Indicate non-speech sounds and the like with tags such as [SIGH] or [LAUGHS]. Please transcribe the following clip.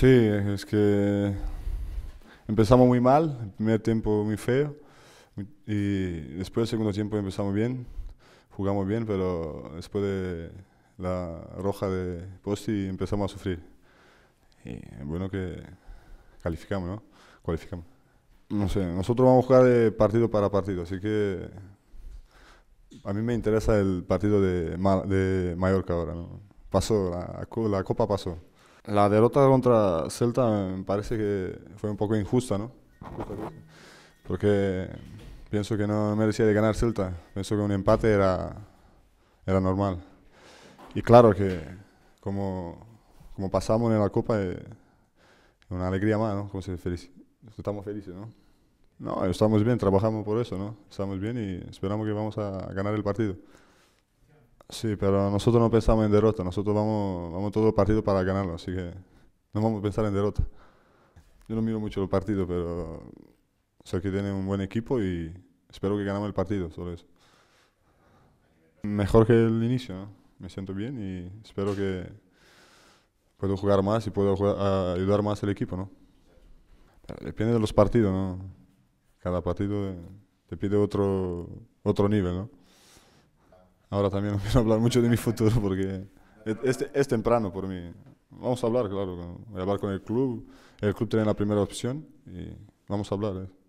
Sí, es que empezamos muy mal, el primer tiempo muy feo y después el segundo tiempo empezamos bien, jugamos bien, pero después de la roja de Posti empezamos a sufrir. Y bueno que calificamos, ¿no? Cualificamos. No sé, nosotros vamos a jugar de partido para partido, así que a mí me interesa el partido de, de Mallorca ahora, ¿no? Pasó, la, la Copa pasó. La derrota contra Celta me parece que fue un poco injusta, ¿no? Porque pienso que no merecía de ganar Celta. Pienso que un empate era, era normal. Y claro que como, como pasamos en la Copa, es una alegría más, ¿no? Como se estamos felices, ¿no? No, estamos bien, trabajamos por eso, ¿no? Estamos bien y esperamos que vamos a ganar el partido. Sí, pero nosotros no pensamos en derrota, nosotros vamos, vamos todo el partido para ganarlo, así que no vamos a pensar en derrota. Yo no miro mucho el partido, pero sé que tiene un buen equipo y espero que ganemos el partido, solo eso. Mejor que el inicio, ¿no? me siento bien y espero que puedo jugar más y puedo ayudar más al equipo, ¿no? depende de los partidos, ¿no? Cada partido te pide otro, otro nivel, ¿no? Ahora también no [LAUGHS] quiero hablar mucho de mi futuro porque es, es, temprano por mí. Vamos a hablar, claro. Voy a hablar con el club. El club tiene la primera opción y vamos a hablar. ¿eh?